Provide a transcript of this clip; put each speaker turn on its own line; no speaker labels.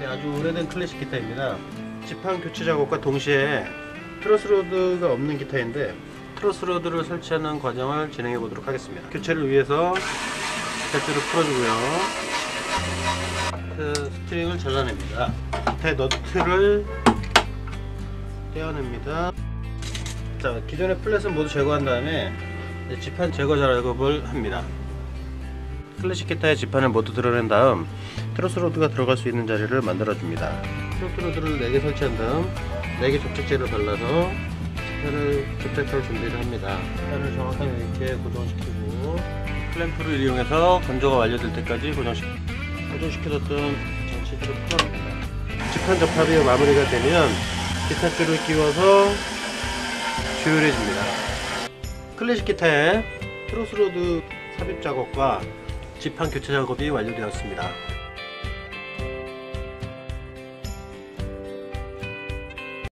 네, 아주 오래된 클래식 기타입니다. 지판 교체 작업과 동시에 truss rod가 없는 기타인데 truss rod를 설치하는 과정을 진행해 보도록 하겠습니다. 교체를 위해서 기타줄을 풀어주고요. 그 스트링을 잘라냅니다. 기타의 너트를 떼어냅니다. 자, 기존의 프렛은 모두 제거한 다음에 지판 제거 작업을 합니다. 클래식 기타의 지판을 모두 들어낸 다음 truss rod가 들어갈 수 있는 자리를 만들어 줍니다. truss rod를 4개 설치한 다음 4개 접착제를 발라서 지판을 접착할 준비를 합니다. 지판을 정확하게 이렇게 고정시키고 클램프를 이용해서 건조가 완료될 때까지 고정시, 고정시켜뒀던 장치줄을 풀어줍니다. 지판 접합이 마무리가 되면 기타줄을 끼워서 조율해줍니다. 클래식 기타의 트로스로드 삽입 작업과 지판 교체 작업이 완료되었습니다.